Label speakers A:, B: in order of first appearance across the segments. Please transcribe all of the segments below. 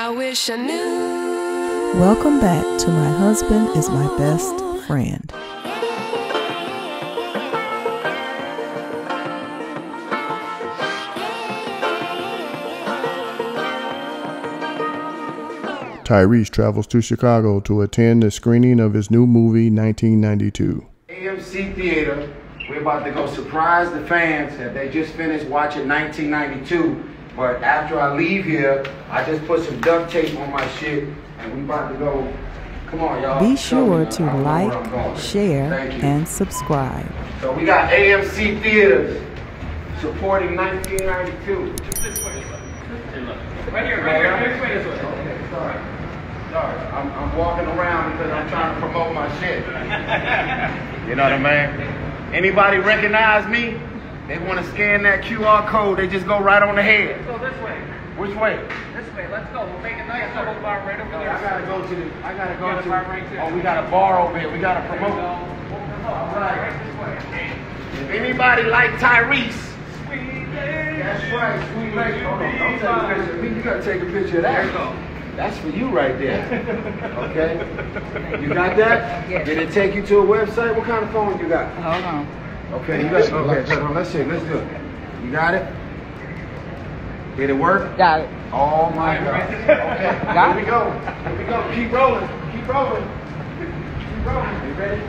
A: I wish I knew.
B: Welcome back to My Husband is My Best Friend.
C: Tyrese travels to Chicago to attend the screening of his new movie 1992.
D: AMC Theater, we're about to go surprise the fans that they just finished watching 1992. But after I leave here, I just put some duct tape on my shit, and we about to go. Come on, y'all.
B: Be sure to
D: don't know where I'm going.
B: like, share, and subscribe.
D: So we got AMC Theaters supporting 1992.
E: Right here, right here, this way, this way.
D: Okay, sorry. Sorry, I'm, I'm walking around because I'm trying to promote my shit. you know what I mean? Anybody recognize me? They want to scan that QR code, they just go right on the head.
E: Go this way.
D: Which way?
E: This way. Let's go. We'll make it nice. The whole bar right over
D: I
E: there.
D: gotta go to the, I gotta go to,
E: bar right there.
D: oh, we got a bar over here, we gotta
E: There
D: promote.
E: we go. Open them up. Right this way.
D: If anybody like Tyrese,
E: Sweet lady.
D: that's right, sweet lady. Hold on, don't take a picture of me, you gotta take a picture of that.
E: There you go.
D: That's for you right there. Okay? You got that? Did it take you to a website? What kind of phone you got?
B: Hold on.
D: Okay, you got it. Okay, hold on, let's see, let's do it. You got it? Did it work?
B: Got it.
D: Oh my God. Okay,
B: Got
D: here we go. Here we go. Keep rolling. Keep rolling. Keep rolling. You ready?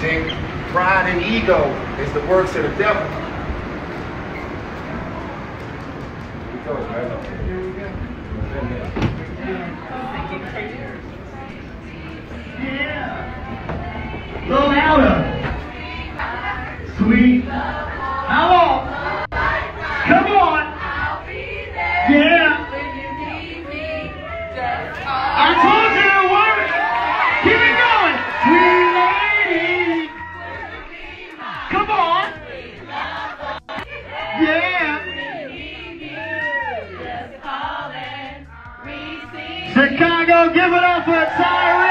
D: See, pride and ego is the works of the devil. Here we go, man. Here we go.
F: A little louder. Sweet. Come on. Yeah. I told you. Keep it going. Lady. Come on. Yeah. Chicago, give it up for Tyrese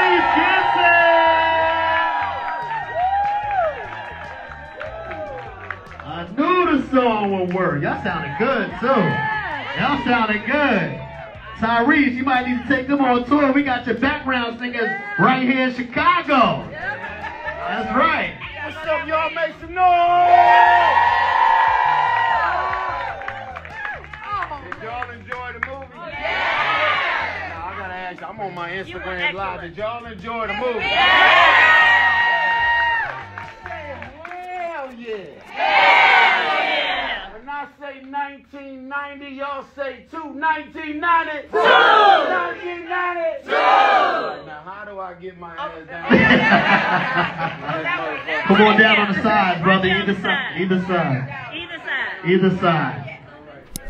F: I knew the song would work. Y'all sounded good too. Y'all sounded good. Tyrese, you might need to take them on tour. We got your background singers right here in Chicago. That's right.
D: What's up, y'all? Make some noise! Did y'all enjoy the movie? Yeah! Now, I gotta ask you, I'm on my Instagram live. Did y'all enjoy the movie? Hell yeah! When I say 1990, y'all say two. 1990. Two. 1990. Two. Now, how do I get my ass down?
F: Come on down on the side, brother. Either side. Either side.
G: Either side.
F: Either side.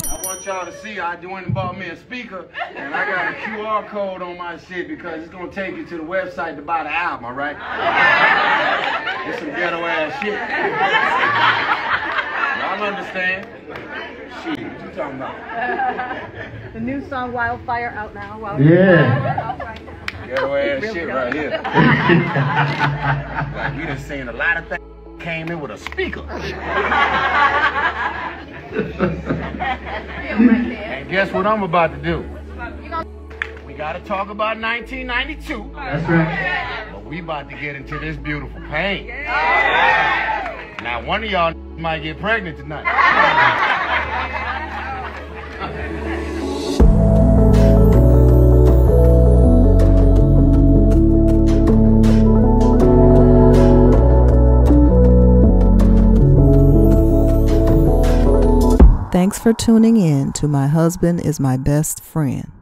D: I want y'all to see I went and bought me a speaker and I got a QR code on my shit because it's gonna take you to the website to buy the album, alright? It's some ghetto ass shit. Y'all understand? Shit, what you talking about?
G: The new song Wildfire out now. Wild-
F: Yeah.
G: Out right now.
D: Ghetto ass shit right here. Like we done seen a lot of things came in with a speaker. And guess what I'm about to do? We gotta talk about 1992.
F: That's right.
D: But we about to get into this beautiful pain. Now, one of y'all might get pregnant tonight.
B: Thanks for tuning in to My Husband is My Best Friend.